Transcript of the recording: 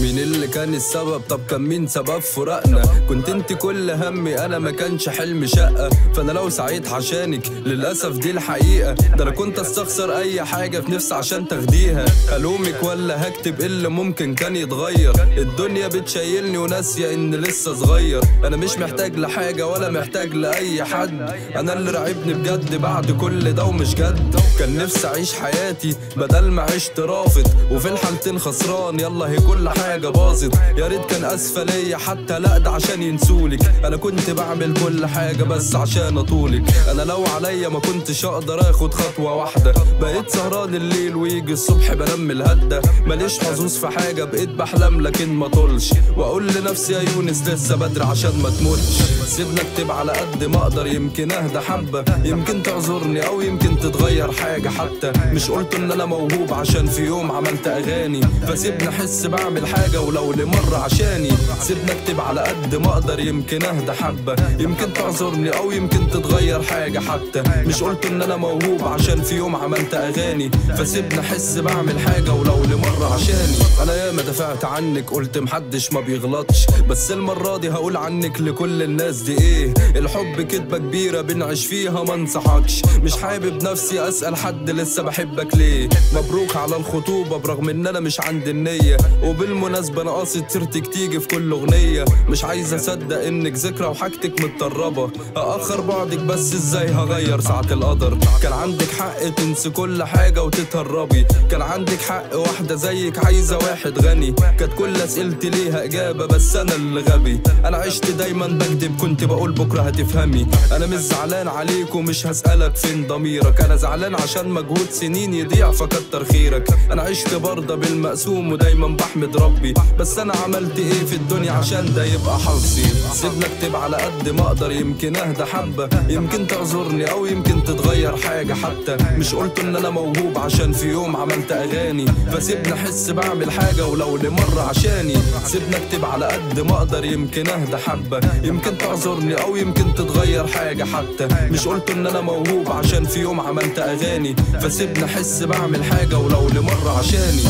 مين اللي كان السبب؟ طب كان مين سبب فراقنا؟ كنت انت كل همي أنا ما كانش حلم شقة. فأنا لو سعيت عشانك للأسف دي الحقيقة. ده أنا كنت أستخسر أي حاجة في نفسي عشان تاخديها. ألومك ولا هكتب إيه اللي ممكن كان يتغير. الدنيا بتشيلني وناسية إن لسه صغير. أنا مش محتاج لحاجة ولا محتاج لأي حد. أنا اللي راعبني بجد بعد كل ده ومش جد. كان نفسي أعيش حياتي بدل ما عشت رافض. وفي الحالتين خسران. يلا هي كل حاجة باظت. يا ريت كان اسفة ليا حتى لا ده عشان ينسولك أنا كنت بعمل كل حاجة بس عشان أطولك. أنا لو عليا ما كنتش أقدر آخد خطوة واحدة. بقيت سهران الليل ويجي الصبح بنام الهدة ماليش حظوظ في حاجة بقيت بحلم لكن ما طولش. وأقول لنفسي يا يونس لسه بدري عشان ما تموتش سيبنا أكتب على قد ما أقدر يمكن أهدى حبة. يمكن تعذرني أو يمكن تتغير حاجة حتى. مش قلت إن أنا موهوب عشان في يوم عملت أغاني. فسيبني أحس بعمل حاجة ولو لمرة عشاني. سيبنا اكتب على قد ما أقدر يمكن اهدى حبة. يمكن تعذرني أو يمكن تتغير حاجة حتى. مش قلت إن أنا موهوب عشان في يوم عملت أغاني. فسيبني أحس بعمل حاجة ولو لمرة عشاني. أنا ياما دافعت عنك قلت محدش ما بيغلطش. بس المرة دي هقول عنك لكل الناس دي إيه؟ الحب كدبة كبيرة بنعيش فيها ما انصحكش. مش حابب نفسي أسأل حد لسه بحبك ليه؟ مبروك على الخطوبة برغم إن أنا مش عندي النية. وبالمناسبة أنا قاصد سيرتك تيجي في كل أغنية. مش عايز أصدق إنك ذكرى وحاجتك متطربة هأخر بعدك بس إزاي هغير ساعة القدر؟ كان عندك حق تنسي كل حاجة وتتهربي. كان عندك حق واحدة زيك عايزة واحد غني. كانت كل أسئلتي ليها إجابة بس أنا اللي غبي. أنا عشت دايما بكدب كنت بقول بكرة هتفهمي. أنا مش زعلان عليك ومش هسألك فين ضميرك. أنا زعلان عشان مجهود سنين يضيع فكتر خيرك أنا عشت برضه بالمقسوم ودايما بحمد ربي. بس أنا عملت إيه في الدنيا عشان ده يبقى حظي؟ سيبنا أكتب على قد ما أقدر يمكن أهدى حبة. يمكن تعذرني أو يمكن تتغير حاجة حتى. مش قلت إن أنا موهوب عشان في يوم عملت أغاني. فسيبنا أحس بعمل حاجة ولو لمرة عشاني. سيبنا أكتب على قد ما أقدر يمكن أهدى حبة. يمكن تعذرني أو يمكن تتغير حاجة حتى. مش قلت إن أنا موهوب عشان في يوم عملت أغاني. فسيبنا أحس بعمل حاجة ولو لمرة عشاني.